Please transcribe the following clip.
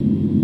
you